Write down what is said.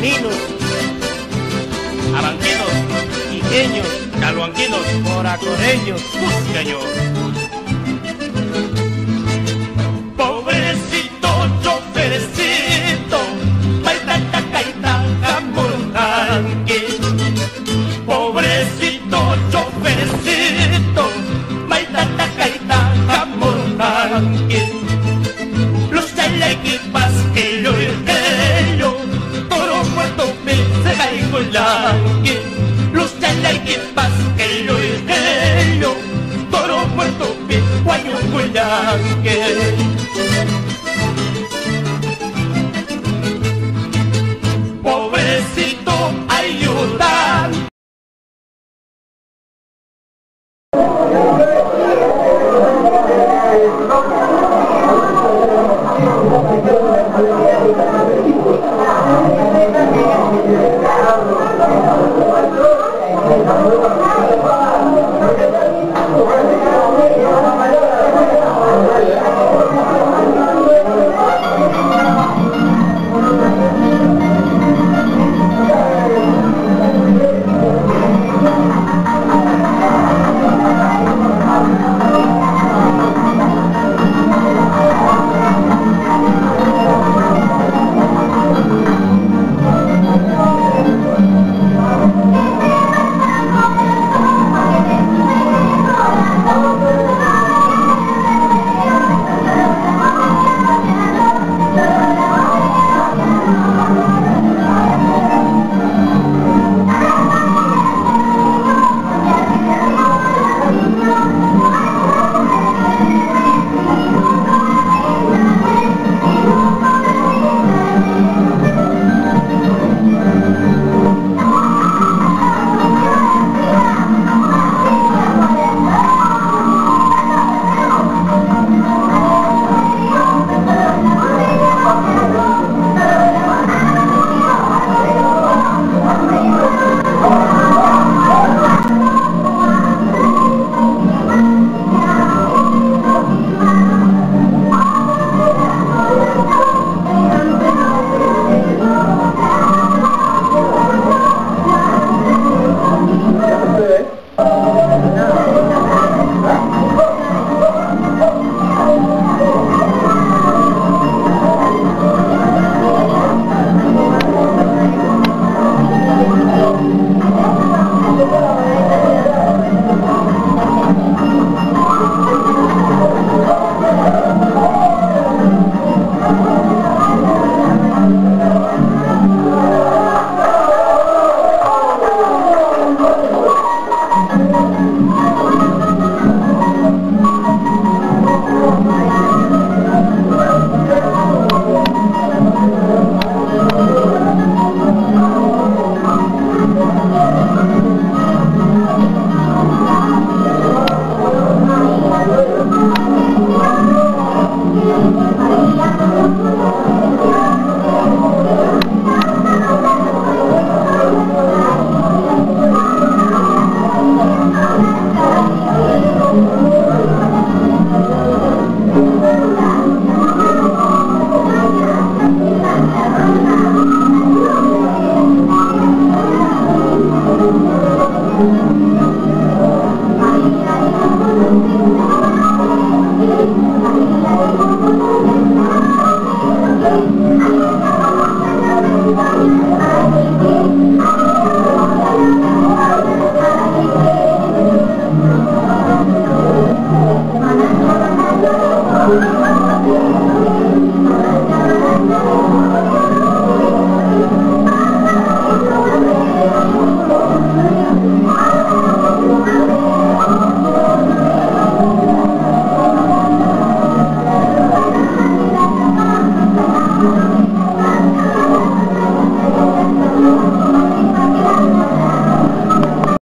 caninos, Aranquinos, iqueños, caluanquinos, moracoreños, cusqueños. Pobrecito choferecito, bailata caita jamurranque. Pobrecito choferecito, toro